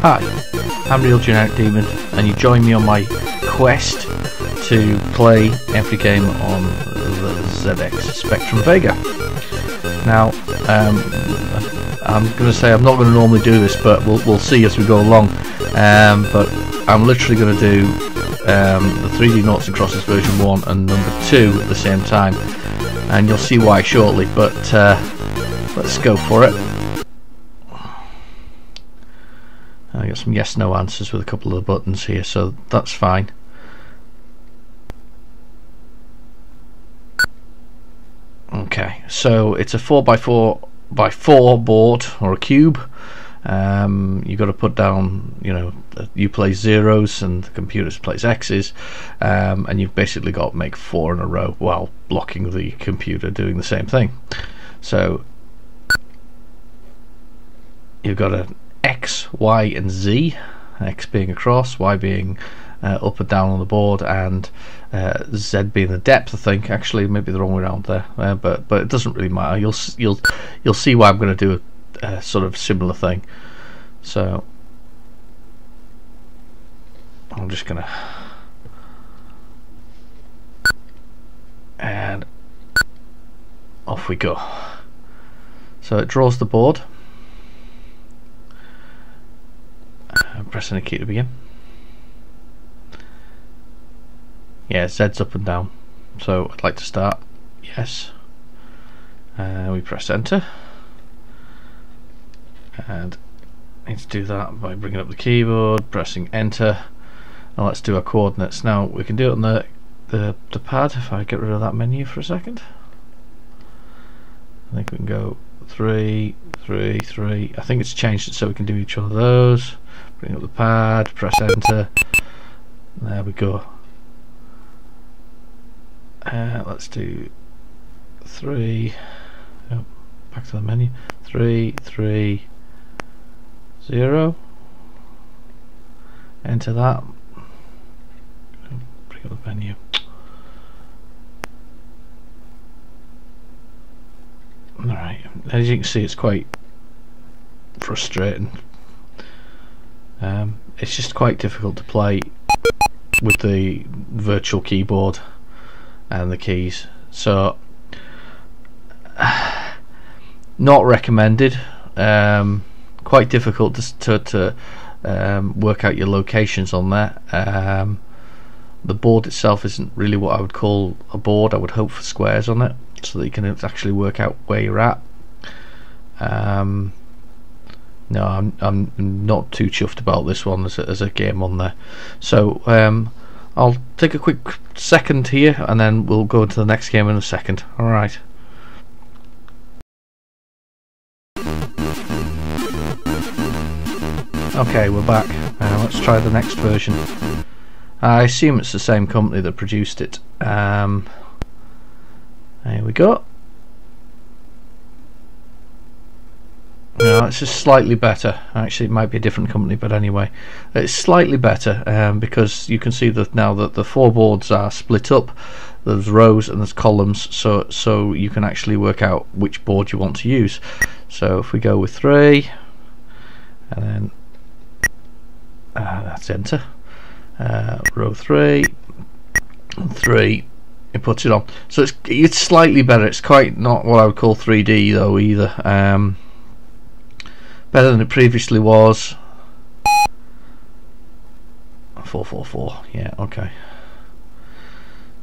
Hi, I'm Real Generic Demon, and you join me on my quest to play every game on the ZX Spectrum Vega. Now, um, I'm going to say I'm not going to normally do this, but we'll, we'll see as we go along. Um, but I'm literally going to do um, the 3D Noughts and Crosses version 1 and number 2 at the same time, and you'll see why shortly. But uh, let's go for it. I some yes no answers with a couple of the buttons here, so that's fine. Okay, so it's a 4x4 by 4 board or a cube. Um, you've got to put down, you know, you play zeros and the computer plays x's, um, and you've basically got to make four in a row while blocking the computer doing the same thing. So you've got an X, Y, and Z. X being across, Y being uh, up and down on the board, and uh, Z being the depth. I think actually maybe the wrong way around there, uh, but but it doesn't really matter. You'll you'll you'll see why I'm going to do a, a sort of similar thing. So I'm just going to and off we go. So it draws the board. I'm pressing a key to begin. Yeah, Z's up and down. So I'd like to start. Yes. Uh, we press enter. And I need to do that by bringing up the keyboard, pressing enter. Now let's do our coordinates. Now we can do it on the, the, the pad if I get rid of that menu for a second. I think we can go three, three, three. I think it's changed it so we can do each one of those. Bring up the pad, press enter. There we go. Uh, let's do three. Oh, back to the menu. Three, three, zero. Enter that. Bring up the menu. Alright, as you can see, it's quite frustrating. Um, it's just quite difficult to play with the virtual keyboard and the keys so not recommended um, quite difficult to, to, to um, work out your locations on that. um, the board itself isn't really what I would call a board I would hope for squares on it so that you can actually work out where you're at um, no I'm, I'm not too chuffed about this one as a, as a game on there so um, I'll take a quick second here and then we'll go into the next game in a second. Alright. Okay, we're back. Uh, let's try the next version. I assume it's the same company that produced it. Um, there we go. No, it's just slightly better. Actually, it might be a different company, but anyway, it's slightly better um, because you can see that now that the four boards are split up. There's rows and there's columns, so so you can actually work out which board you want to use. So if we go with three, and then uh, that's enter. Uh, row three, three. It puts it on. So it's it's slightly better. It's quite not what I would call 3D though either. Um, better than it previously was. 444, yeah, okay.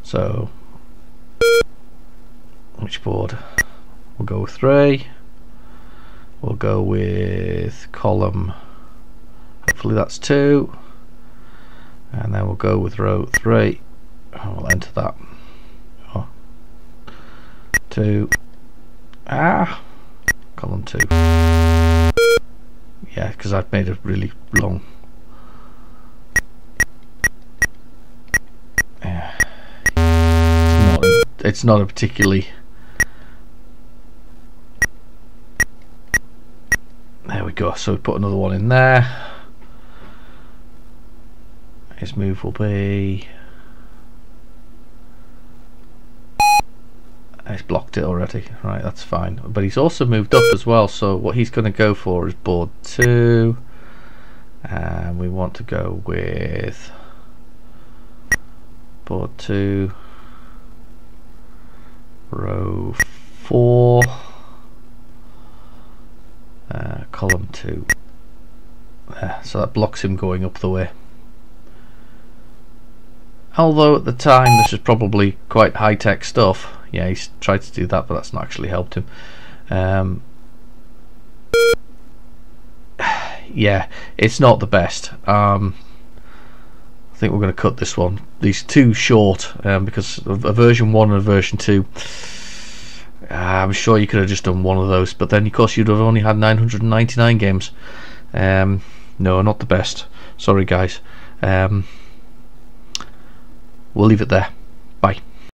So, which board? We'll go with 3. We'll go with column, hopefully that's 2. And then we'll go with row 3. And we'll enter that. 2. Ah! Column 2 yeah because I've made it really long yeah. it's, not, it's not a particularly there we go so we put another one in there his move will be He's blocked it already. Right, that's fine. But he's also moved up as well, so what he's going to go for is board 2. and we want to go with board 2 row 4 uh, column 2 uh, so that blocks him going up the way although at the time this is probably quite high-tech stuff yeah he's tried to do that but that's not actually helped him. Um, yeah it's not the best. Um, I think we're going to cut this one. These two short um, because of a version 1 and a version 2 uh, I'm sure you could have just done one of those but then of course you'd have only had 999 games. Um, no not the best. Sorry guys. Um, we'll leave it there. Bye